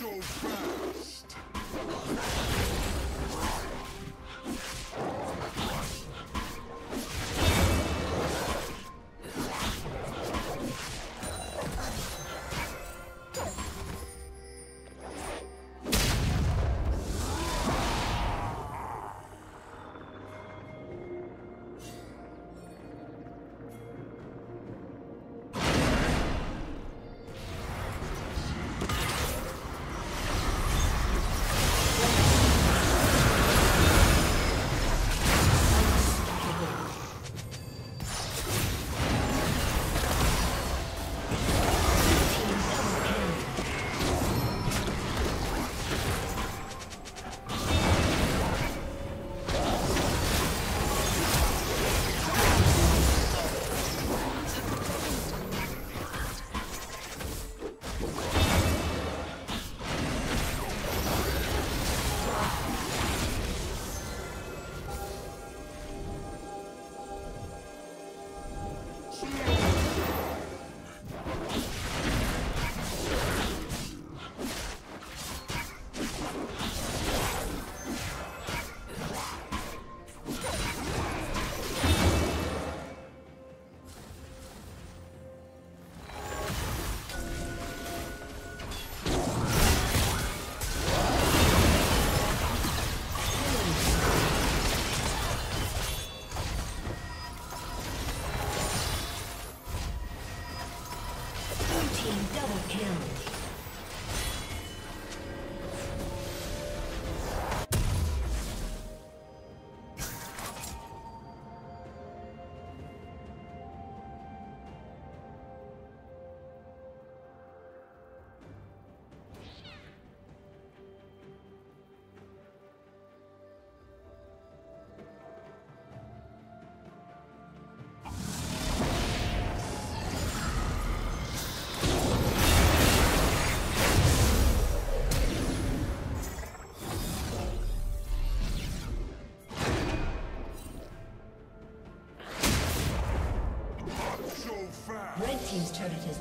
Joe.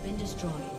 Been destroyed.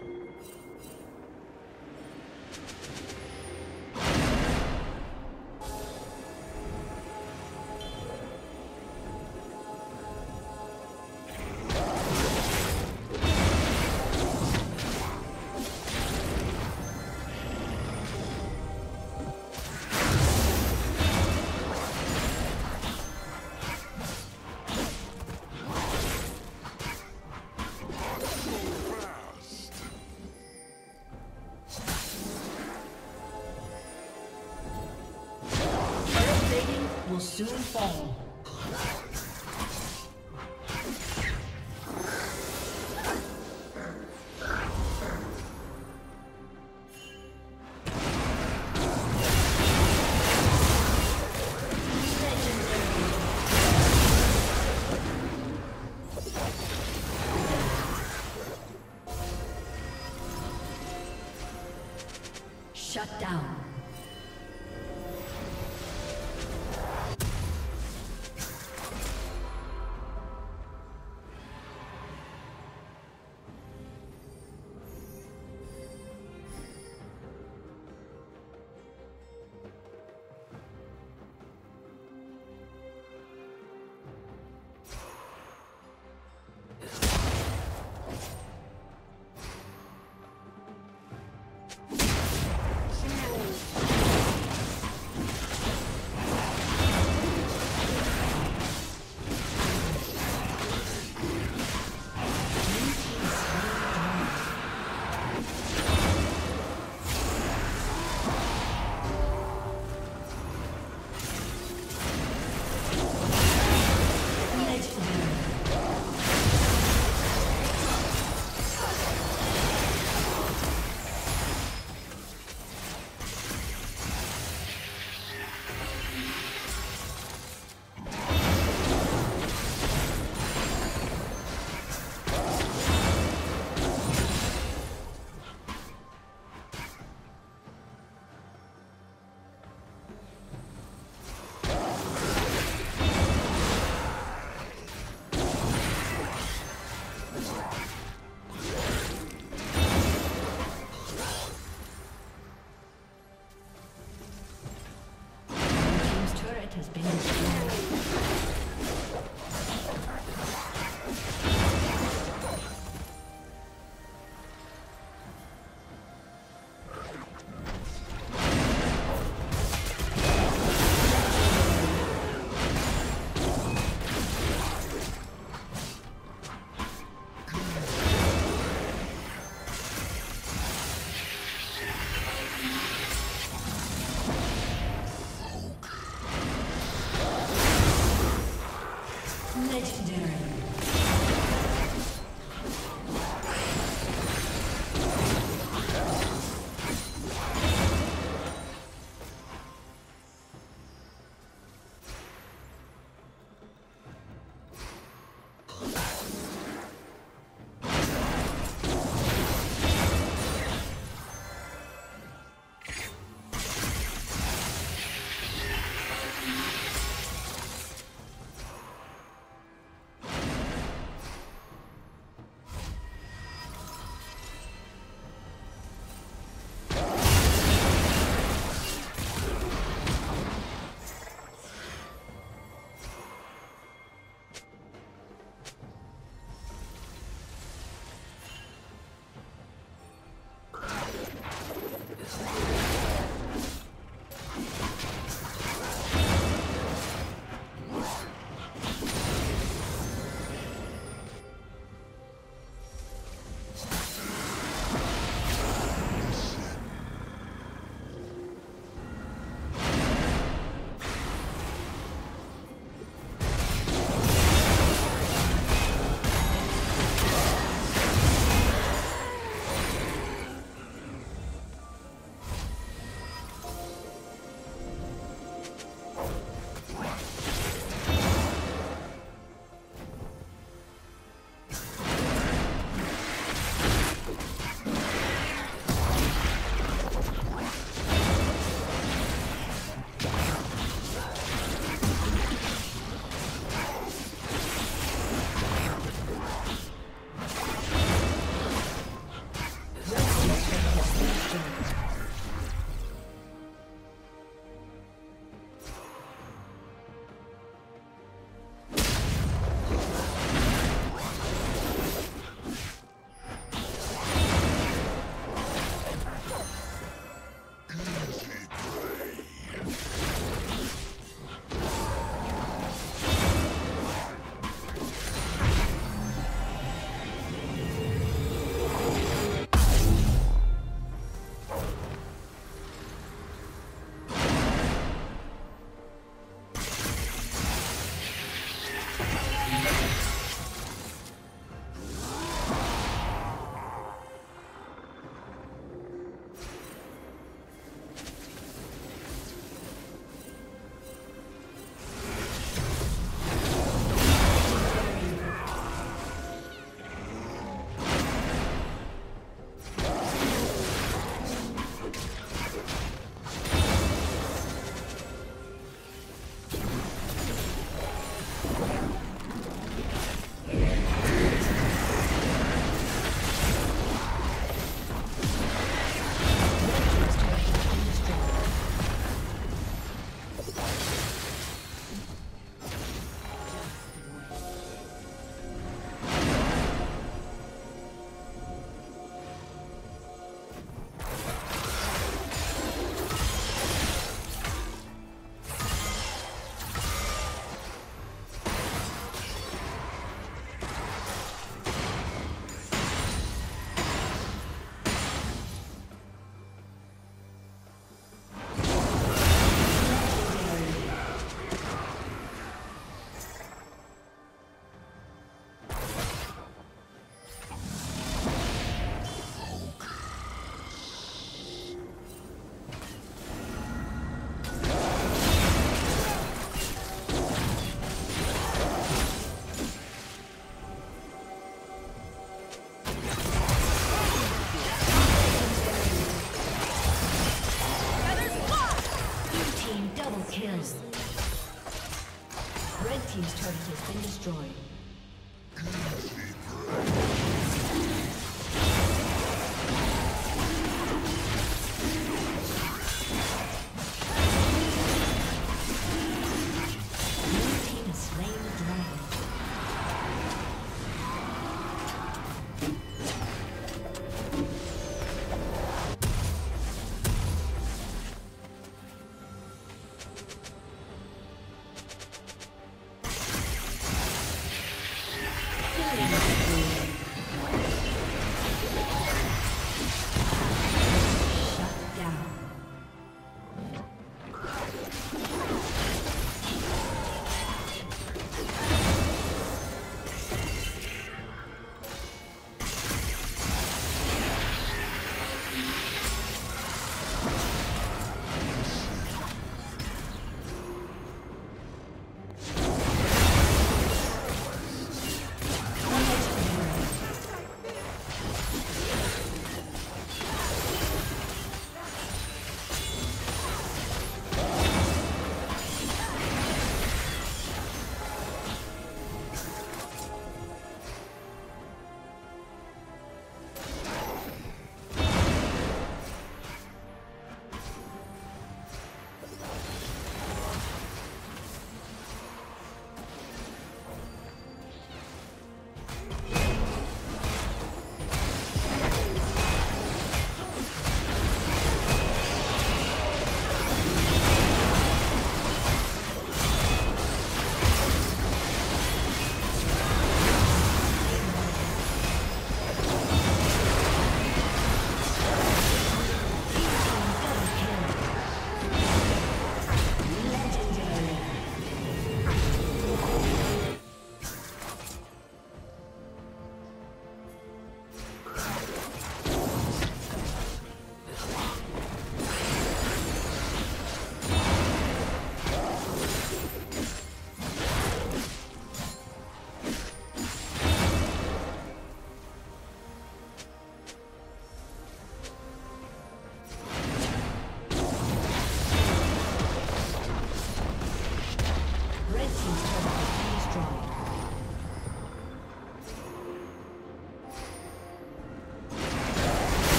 Fall.